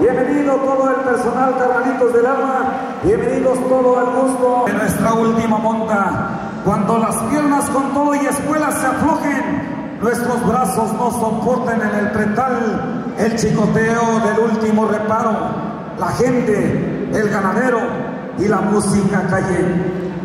bienvenido todo el personal, carnalitos del alma, bienvenidos todo al gusto de nuestra última monta. Cuando las piernas con todo y escuelas se aflojen, nuestros brazos no soporten en el pretal el chicoteo del último reparo, la gente, el ganadero y la música calle.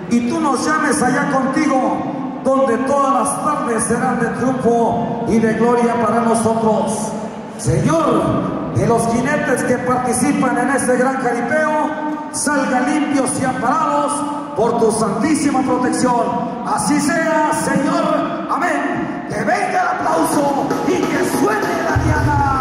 Y tú nos llames allá contigo, donde todas las tardes serán de triunfo y de gloria para nosotros. Señor, que los jinetes que participan en este gran caripeo salgan limpios y amparados por tu santísima protección. Así sea, Señor. Amén. Que venga el aplauso y que suene la diana.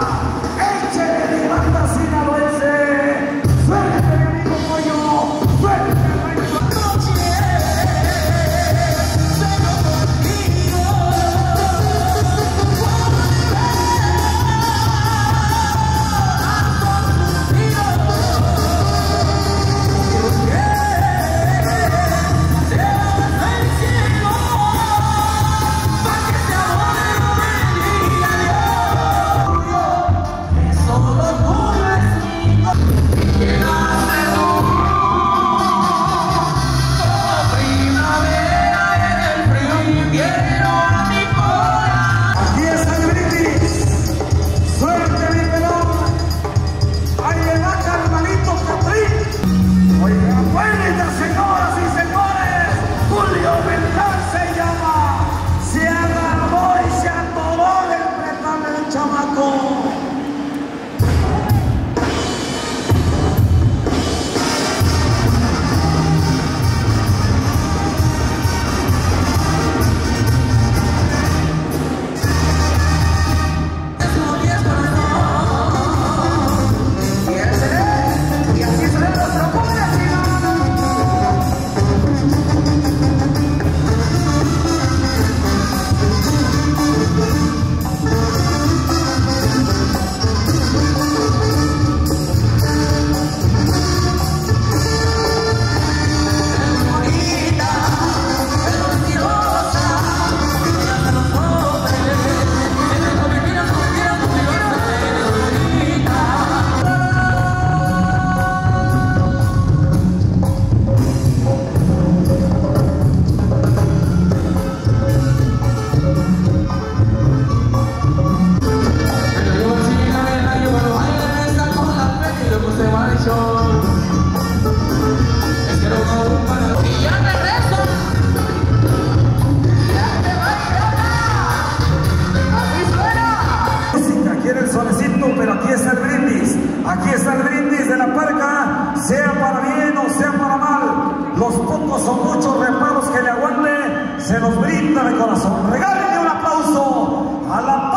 Aquí está el brindis de la parca, sea para bien o sea para mal. Los pocos o muchos reparos que le aguante, se los brinda de corazón. Regálenle un aplauso a la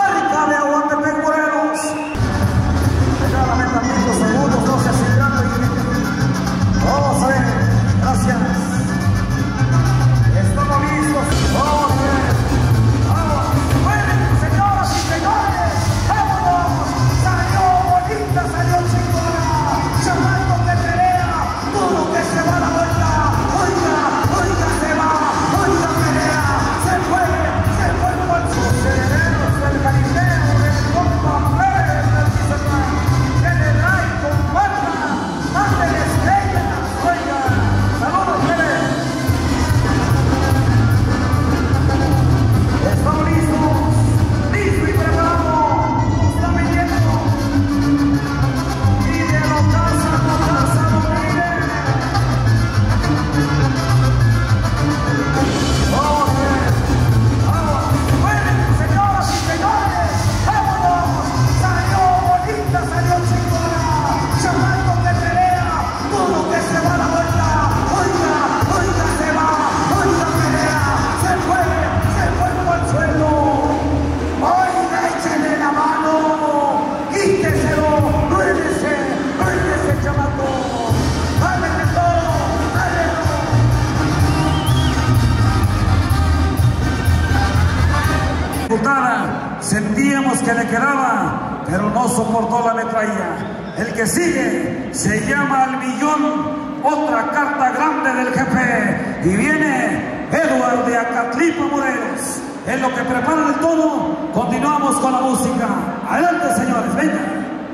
El que sigue se llama Al Millón, otra carta grande del jefe. Y viene Eduardo de Acatlipo Morelos. En lo que prepara el todo, continuamos con la música. Adelante, señores, venga.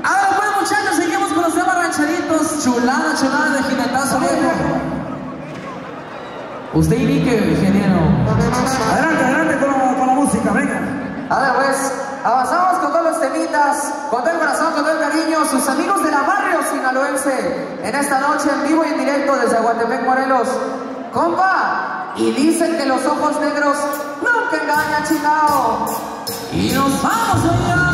Ahora pues muchachos, seguimos con los temas rancheritos. Chulada, chulada de jinetazo viejo. Usted indique, ingeniero. Adelante, adelante con la, con la música, venga. A ver, pues. Avanzamos con todos los temitas, con todo el corazón, con todo el cariño, sus amigos de la barrio sinaloense, en esta noche en vivo y en directo desde Aguatepec, Morelos. Compa, y dicen que los ojos negros nunca engañan, chingao. Y nos vamos, señor.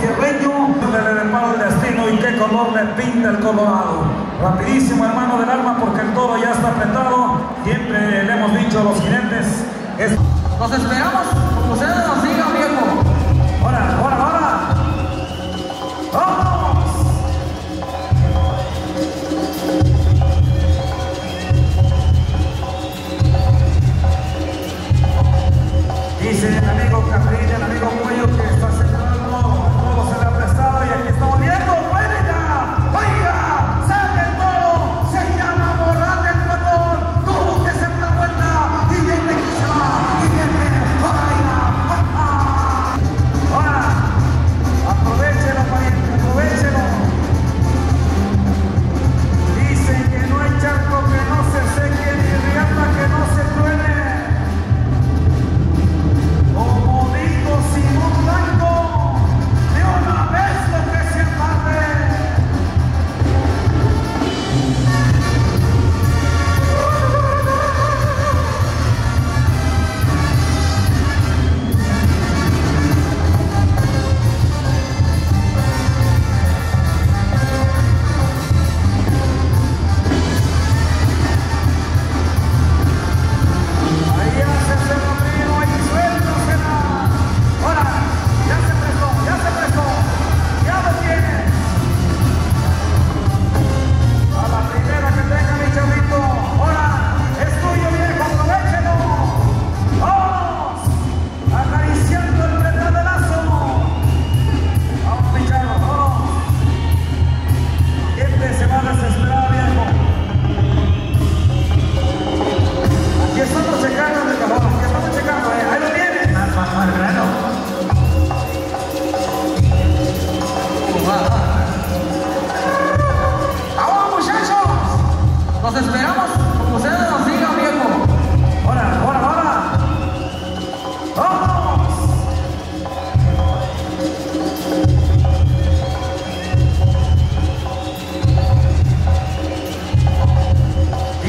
Sierreño del hermano del destino y qué color le pinta el Colorado. Rapidísimo hermano del arma porque el toro ya está apretado. Siempre le hemos dicho a los jinetes. Es... Nos esperamos, ustedes nos sigan viejo. Ahora, ahora, ahora.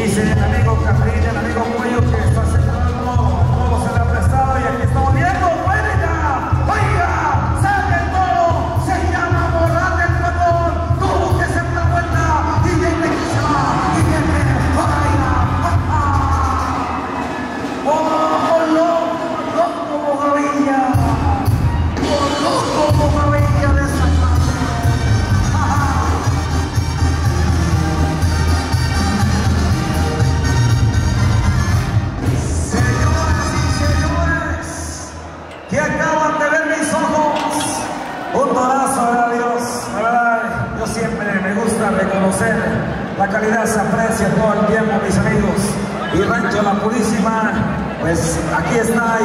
Dice el amigo Capri, el amigo Cuello que calidad se aprecia todo el tiempo, mis amigos. Y Rancho La Purísima, pues aquí está.